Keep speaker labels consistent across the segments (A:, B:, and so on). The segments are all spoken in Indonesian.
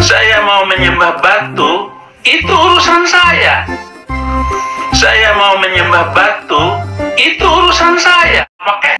A: Saya mau menyembah batu, itu urusan saya. Saya mau menyembah batu, itu urusan saya. Oke.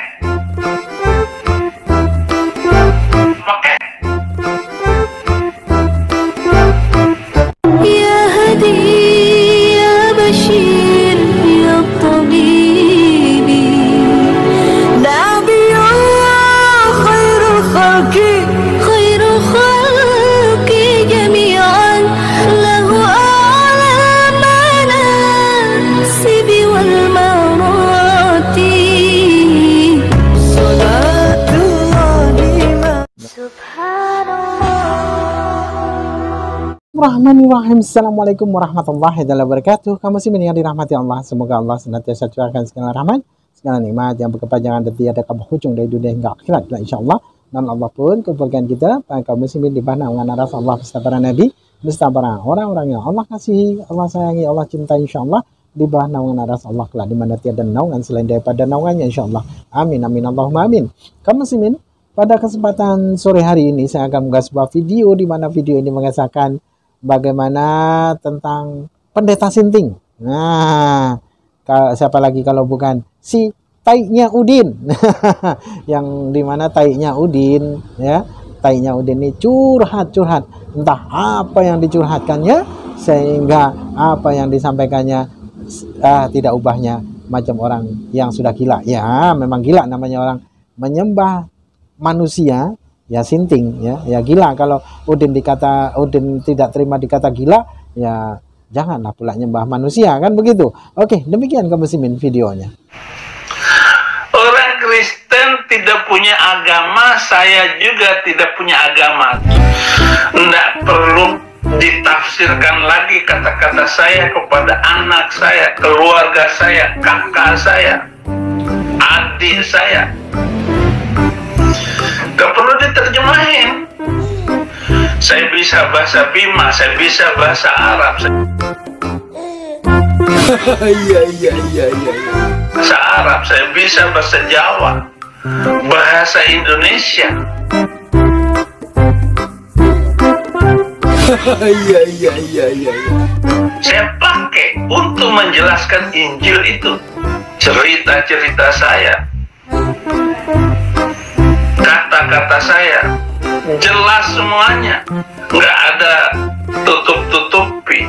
B: Bismillahirrahmanirrahim Assalamualaikum warahmatullahi wabarakatuh. Kamu masih mendengar dirahmati Allah. Semoga Allah senantiasa curahkan segala rahmat Segala nikmat yang berkepanjangan dan tiada hujung dari dunia hingga akhirat. Lah insyaAllah Dan Allah pun kumpulkan kita Para kaum muslimin di bawah naungan aras Allah Beserta para nabi Beserta para orang-orang yang Allah kasihi Allah sayangi, Allah cintai insyaAllah. Di bawah naungan aras Allah kelak Di mana tiada naungan selain daripada naungannya insyaAllah. Amin amin Allahumma amin. Kaum muslimin pada kesempatan sore hari ini saya akan membuat sebuah video di mana video ini mengesahkan bagaimana tentang pendeta sinting. Nah, siapa lagi kalau bukan si taiknya Udin. yang di mana taiknya Udin ya. Taiknya Udin ini curhat-curhat. Entah apa yang dicurhatkannya sehingga apa yang disampaikannya ah, tidak ubahnya macam orang yang sudah gila. Ya, memang gila namanya orang menyembah manusia ya sinting ya ya gila kalau Udin dikata Udin tidak terima dikata gila ya janganlah pula nyembah manusia kan begitu oke demikian kamu simin videonya
A: Orang Kristen tidak punya agama, saya juga tidak punya agama. Tidak perlu ditafsirkan lagi kata-kata saya kepada anak saya, keluarga saya, kakak saya, adik saya. Bisa bahasa Bima, saya bisa bahasa Arab, saya
C: Iya iya iya iya.
A: bahasa Arab, saya bisa bahasa Jawa, bahasa Indonesia.
C: Iya iya iya iya.
A: saya pakai untuk menjelaskan Injil itu cerita-cerita saya kata-kata saya jelas semuanya nggak ada tutup-tutupi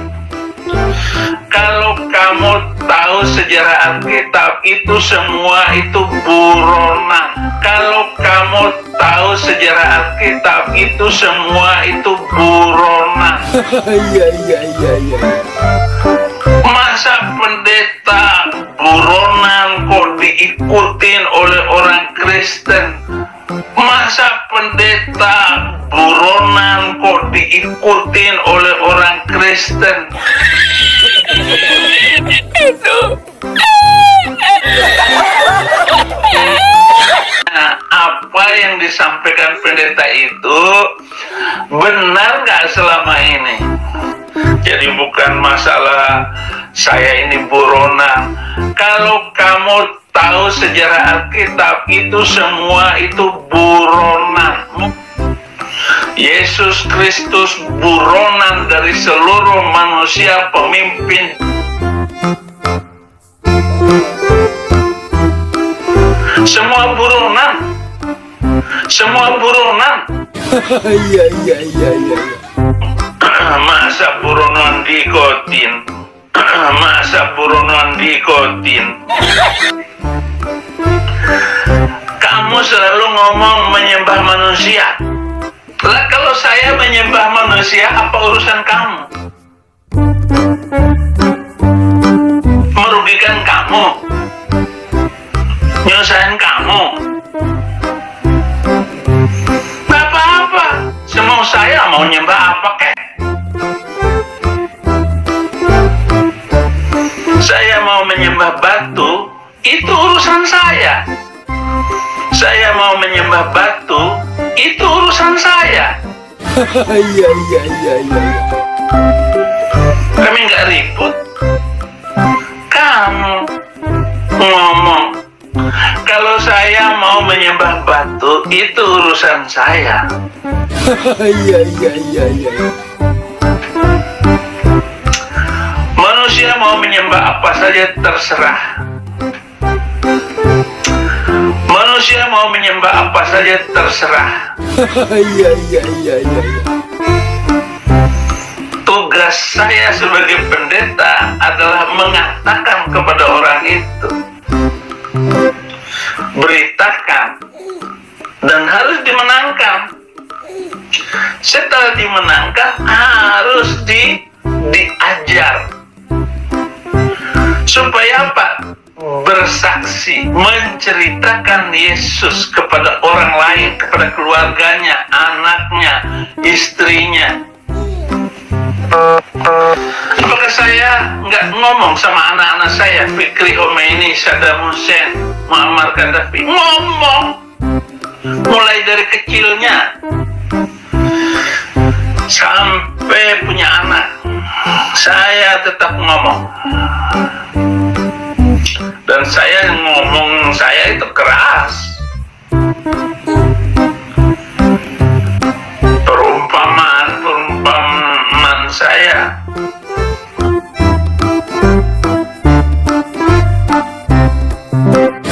A: kalau kamu tahu sejarah Alkitab itu semua itu buronan kalau kamu tahu sejarah Alkitab itu semua itu buronan
C: Iya iya iya iya.
A: Masa pendeta buronan kok diikutin oleh orang Kristen? Masa pendeta buronan kok diikutin oleh orang Kristen? Nah, apa yang disampaikan pendeta itu benar nggak selama ini? Jadi bukan masalah saya ini buronan. Kalau kamu tahu sejarah Alkitab itu semua itu buronan. Yesus Kristus buronan dari seluruh manusia pemimpin. Semua buronan. Semua buronan.
C: Iya iya iya iya.
A: masa buronan dikotin? Masa buronan dikotin? Kamu selalu ngomong menyembah manusia lah kalau saya menyembah manusia apa urusan kamu? Merugikan kamu? Nyusahin kamu? Apa-apa. Semau saya mau nyembah apa kek? Saya mau menyembah batu itu urusan saya. Saya mau menyembah batu itu urusan saya
C: Iya iya iya iya.
A: kami nggak ribut kamu ngomong kalau saya mau menyembah batu itu urusan saya.
C: Iya iya iya iya.
A: Manusia mau menyembah apa saja terserah. Manusia mau menyembah apa saja terserah.
C: Iya iya iya iya.
A: Tugas saya sebagai pendeta adalah mengatakan kepada orang itu, beritakan dan harus dimenangkan. Setelah dimenangkan harus di diajar menceritakan Yesus kepada orang lain, kepada keluarganya, anaknya, istrinya. Apakah saya nggak ngomong sama anak-anak saya, Fikri Khomeini, Saddam Hussein, Muammar Gaddafi? Ngomong, mulai dari kecilnya sampai punya anak, saya tetap ngomong. Dan saya ngomong saya itu keras. Perumpamaan perumpamaan saya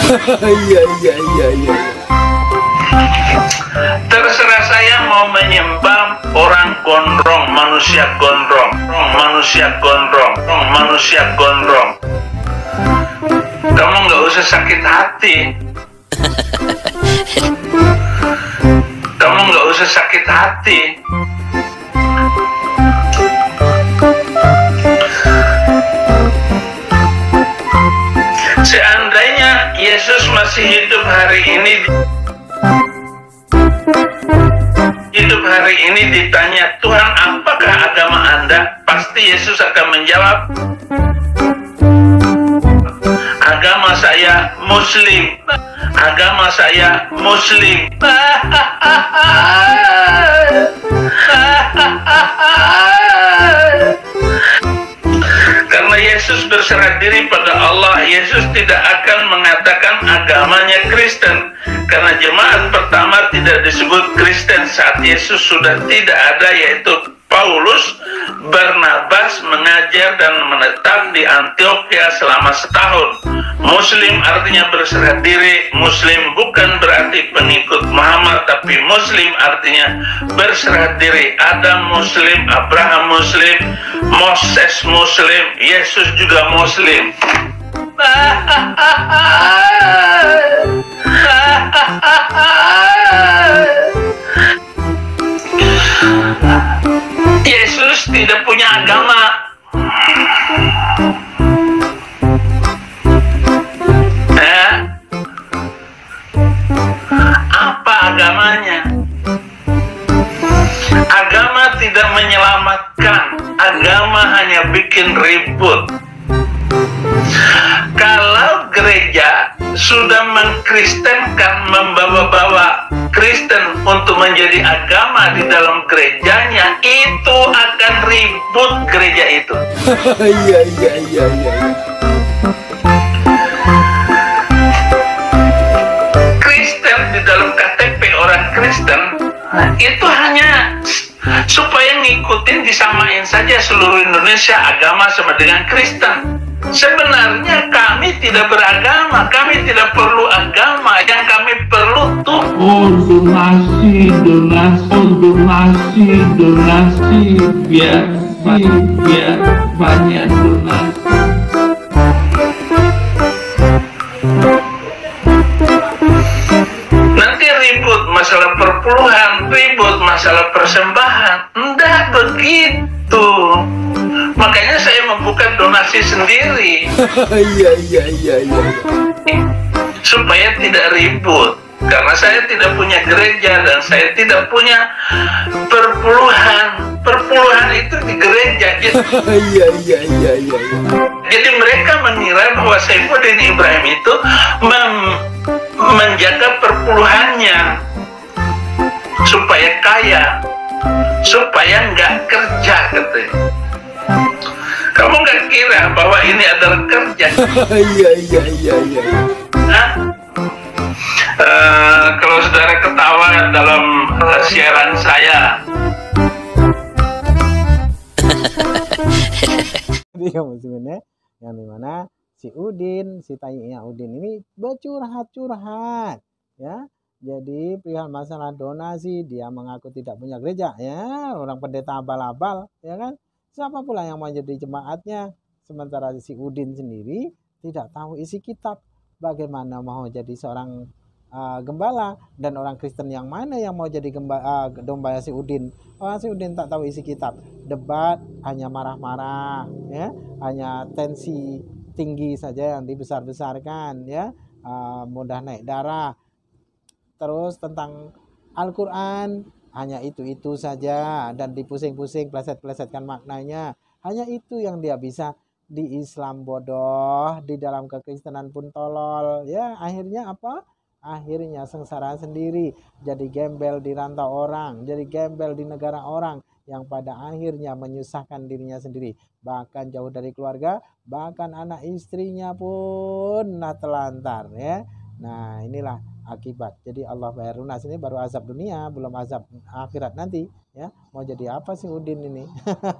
C: Iya iya iya iya.
A: Terserah saya mau menyembah orang gondrong, manusia gondrong, manusia gondrong, manusia gondrong. Kamu nggak usah sakit hati. Kamu nggak usah sakit hati. Seandainya Yesus masih hidup hari ini hidup hari ini ditanya Tuhan apakah agama anda pasti Yesus akan menjawab agama saya muslim agama saya muslim Karena Yesus berserah diri pada Allah, Yesus tidak akan mengatakan agamanya Kristen. Karena jemaat pertama tidak disebut Kristen saat Yesus sudah tidak ada yaitu Paulus, Barnabas mengajar dan menetap di Antioquia selama setahun. Muslim artinya berserah diri. Muslim bukan berarti pengikut Muhammad, tapi Muslim artinya berserah diri. Adam Muslim, Abraham Muslim, Moses Muslim, Yesus juga Muslim. Yesus tidak punya agama. Eh? Apa agamanya? Agama tidak menyelamatkan. Agama hanya bikin ribut. Kalau gereja sudah mengkristenkan, membawa-bawa Kristen untuk menjadi agama di dalam gerejanya, itu akan ribut gereja itu.
C: Iya iya iya iya.
A: Kristen di dalam KTP orang Kristen itu hanya supaya ngikutin disamain saja seluruh Indonesia agama sama dengan Kristen. Sebenarnya kami tidak beragama, kami tidak perlu agama, yang kami perlu
D: donasi, donasi, donasi, donasi, biar biar banyak donasi.
A: nanti ribut masalah perpuluhan, ribut masalah persembahan. Enggak begitu. Makanya saya membuka donasi sendiri.
C: Iya iya iya iya.
A: supaya tidak ribut karena saya tidak punya gereja dan saya tidak punya perpuluhan perpuluhan itu di gereja jadi,
C: Iya iya iya iya.
A: jadi mereka mengira bahwa Saifuddin Ibrahim itu mem- menjaga perpuluhannya supaya kaya supaya nggak kerja katanya kamu nggak kira bahwa ini adalah kerja
C: Iya iya iya iya.
A: Hah? Eh, kalau saudara ketawa dalam eh, siaran saya,
B: Jadi kaum muslimin ya, yang di mana si Udin, si tainya Udin ini bercurhat-curhat ya. Jadi perihal masalah donasi dia mengaku tidak punya gereja ya, orang pendeta abal-abal ya kan. Siapa pula yang mau jadi jemaatnya? Sementara si Udin sendiri tidak tahu isi kitab. Bagaimana mau jadi seorang uh, gembala dan orang Kristen yang mana yang mau jadi gemba, uh, domba si Udin? Orang si Udin tak tahu isi kitab. Debat hanya marah-marah ya, hanya tensi tinggi saja yang dibesar-besarkan ya, uh, mudah naik darah. Terus tentang Al-Quran hanya itu-itu saja dan dipusing-pusing pleset-plesetkan maknanya. Hanya itu yang dia bisa di Islam bodoh, di dalam kekristenan pun tolol. Ya, akhirnya apa? Akhirnya sengsara sendiri, jadi gembel di rantau orang, jadi gembel di negara orang yang pada akhirnya menyusahkan dirinya sendiri, bahkan jauh dari keluarga, bahkan anak istrinya pun nah telantar ya. Nah, inilah akibat. Jadi Allah bayar lunas ini baru azab dunia, belum azab akhirat nanti ya. Mau jadi apa sih Udin ini?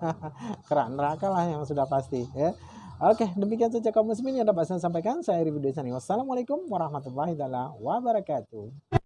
B: Kerak neraka lah yang sudah pasti ya. Oke, demikian saja kaum muslimin yang dapat saya sampaikan. Saya Ribu Desani. Wassalamualaikum warahmatullahi wabarakatuh.